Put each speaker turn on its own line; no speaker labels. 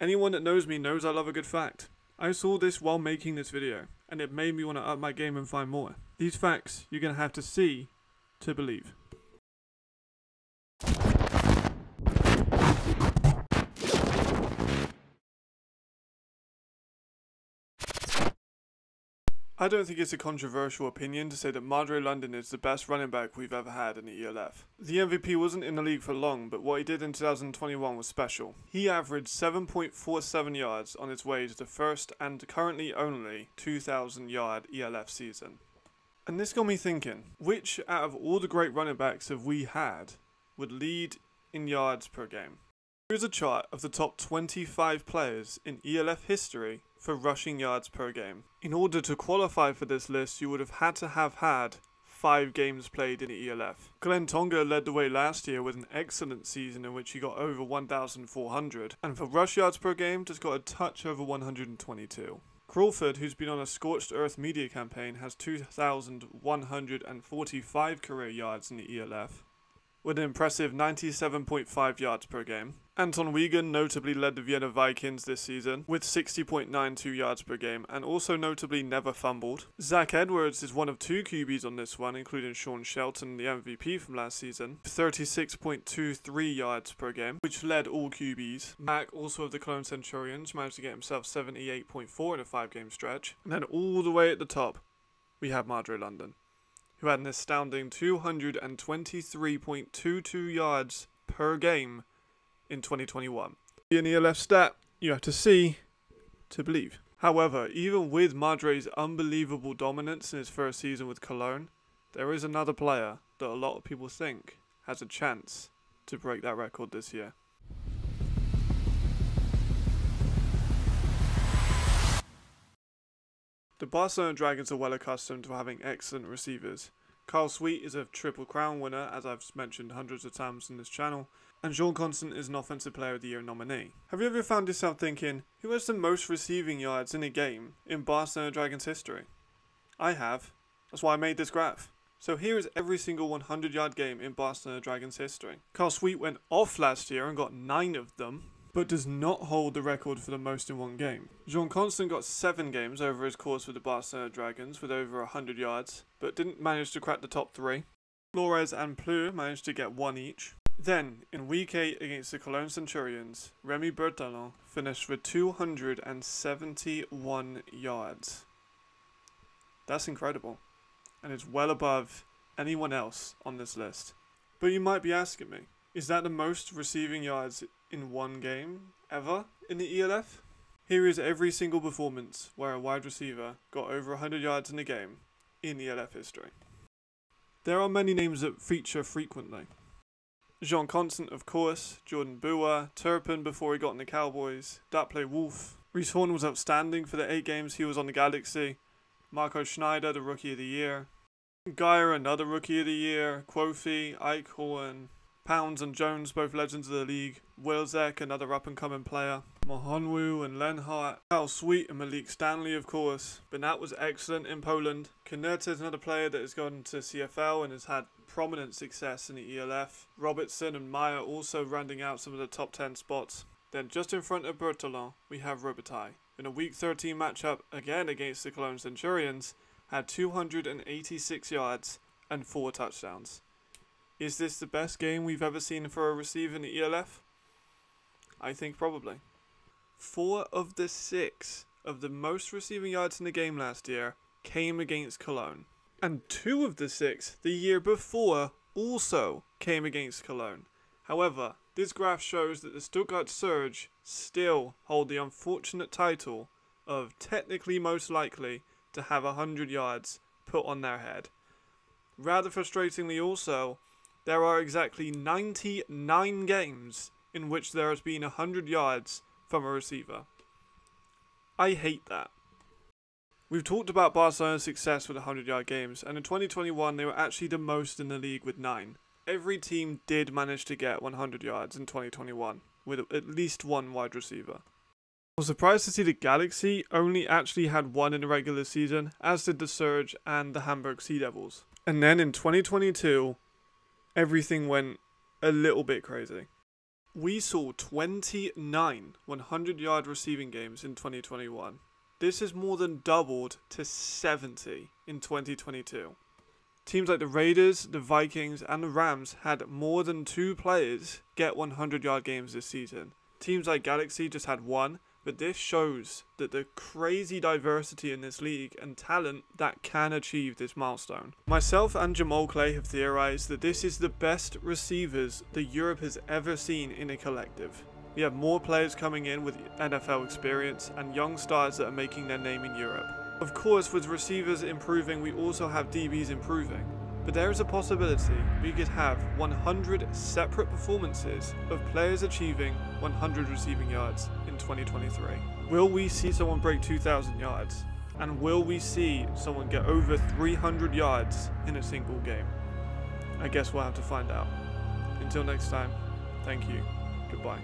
Anyone that knows me knows I love a good fact. I saw this while making this video, and it made me want to up my game and find more. These facts you're going to have to see to believe. I don't think it's a controversial opinion to say that Madre London is the best running back we've ever had in the ELF. The MVP wasn't in the league for long, but what he did in 2021 was special. He averaged 7.47 yards on his way to the first and currently only 2,000 yard ELF season. And this got me thinking, which out of all the great running backs have we had would lead in yards per game? Here's a chart of the top 25 players in ELF history for rushing yards per game. In order to qualify for this list, you would have had to have had five games played in the ELF. Glen Toonga led the way last year with an excellent season in which he got over 1,400, and for rush yards per game, just got a touch over 122. Crawford, who's been on a scorched earth media campaign, has 2,145 career yards in the ELF, with an impressive 97.5 yards per game. Anton Wiegand notably led the Vienna Vikings this season with 60.92 yards per game and also notably never fumbled. Zach Edwards is one of two QBs on this one, including Sean Shelton, the MVP from last season, 36.23 yards per game, which led all QBs. Mac, also of the Cologne Centurions, managed to get himself 78.4 in a five game stretch. And then all the way at the top, we have Madre London who had an astounding 223.22 yards per game in 2021. In the ELF stat, you have to see to believe. However, even with Madre's unbelievable dominance in his first season with Cologne, there is another player that a lot of people think has a chance to break that record this year. The Barcelona Dragons are well accustomed to having excellent receivers. Kyle Sweet is a Triple Crown winner, as I've mentioned hundreds of times in this channel, and Jean Constant is an Offensive Player of the Year nominee. Have you ever found yourself thinking, who has the most receiving yards in a game in Barcelona Dragons history? I have. That's why I made this graph. So here is every single 100 yard game in Barcelona Dragons history. Kyle Sweet went off last year and got 9 of them, but does not hold the record for the most in one game. Jean Constant got 7 games over his course with the Barcelona Dragons with over 100 yards, but didn't manage to crack the top 3. Flores and Pleur managed to get 1 each. Then, in week 8 against the Cologne Centurions, Remy Berthelon finished with 271 yards. That's incredible, and it's well above anyone else on this list. But you might be asking me, is that the most receiving yards in one game ever in the ELF? Here is every single performance where a wide receiver got over 100 yards in a game in ELF history. There are many names that feature frequently. Jean Constant, of course, Jordan Bua, Turpin before he got in the Cowboys, Daple Wolf. Reece Horn was outstanding for the eight games he was on the Galaxy. Marco Schneider, the Rookie of the Year. Geyer, another Rookie of the Year. Quofi, Eichhorn, Pounds and Jones, both legends of the league. Wilczek, another up-and-coming player. Mohonwu and Lenhart. Kyle Sweet and Malik Stanley, of course. Benat was excellent in Poland. Kaneta is another player that has gone to CFL and has had prominent success in the ELF. Robertson and Meyer also rounding out some of the top 10 spots. Then just in front of Berthelon, we have Robitaille. In a Week 13 matchup, again against the Cologne Centurions, had 286 yards and 4 touchdowns. Is this the best game we've ever seen for a receiver in the ELF? I think probably. Four of the six of the most receiving yards in the game last year came against Cologne. And two of the six the year before also came against Cologne. However, this graph shows that the Stuttgart Surge still hold the unfortunate title of technically most likely to have 100 yards put on their head. Rather frustratingly also, there are exactly 99 games in which there has been 100 yards from a receiver. I hate that. We've talked about Barcelona's success with 100 yard games, and in 2021 they were actually the most in the league with 9. Every team did manage to get 100 yards in 2021, with at least one wide receiver. I was surprised to see the Galaxy only actually had one in the regular season, as did the Surge and the Hamburg Sea Devils. And then in 2022, everything went a little bit crazy. We saw 29 100 yard receiving games in 2021. This has more than doubled to 70 in 2022. Teams like the Raiders, the Vikings, and the Rams had more than two players get 100 yard games this season. Teams like Galaxy just had one, but this shows that the crazy diversity in this league and talent that can achieve this milestone. Myself and Jamal Clay have theorized that this is the best receivers that Europe has ever seen in a collective. We have more players coming in with NFL experience and young stars that are making their name in Europe. Of course, with receivers improving, we also have DBs improving. But there is a possibility we could have 100 separate performances of players achieving 100 receiving yards in 2023. Will we see someone break 2,000 yards? And will we see someone get over 300 yards in a single game? I guess we'll have to find out. Until next time, thank you. Goodbye.